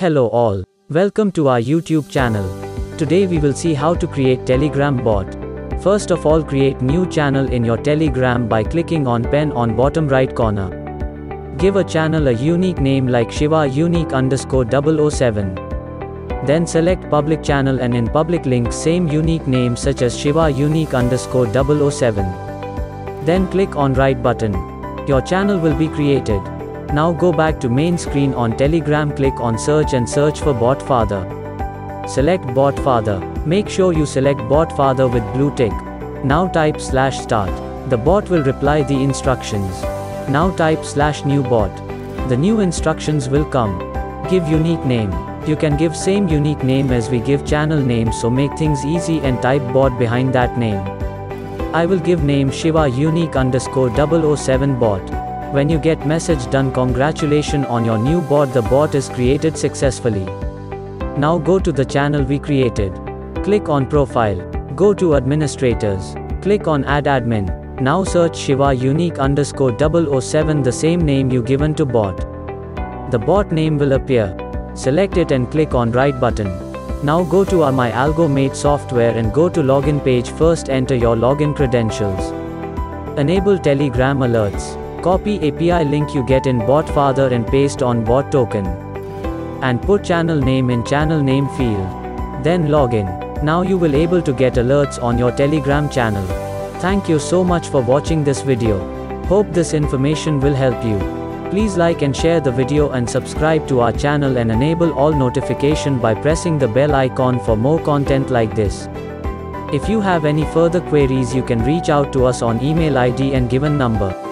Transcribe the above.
Hello all. Welcome to our YouTube channel. Today we will see how to create Telegram bot. First of all create new channel in your Telegram by clicking on pen on bottom right corner. Give a channel a unique name like Shiva unique underscore 007. Then select public channel and in public link same unique name such as Shiva unique underscore 007. Then click on right button. Your channel will be created. Now go back to main screen on Telegram click on search and search for bot father. Select bot father. Make sure you select bot father with blue tick. Now type slash start. The bot will reply the instructions. Now type slash new bot. The new instructions will come. Give unique name. You can give same unique name as we give channel name so make things easy and type bot behind that name. I will give name Shiva unique underscore 007 bot. When you get message done congratulation on your new bot the bot is created successfully. Now go to the channel we created. Click on profile. Go to administrators. Click on add admin. Now search Shiva unique underscore 007 the same name you given to bot. The bot name will appear. Select it and click on right button. Now go to our My Algo Mate software and go to login page first enter your login credentials. Enable Telegram alerts. Copy API link you get in bot father and paste on bot token. And put channel name in channel name field. Then login. Now you will able to get alerts on your Telegram channel. Thank you so much for watching this video. Hope this information will help you. Please like and share the video and subscribe to our channel and enable all notification by pressing the bell icon for more content like this. If you have any further queries you can reach out to us on email ID and given number.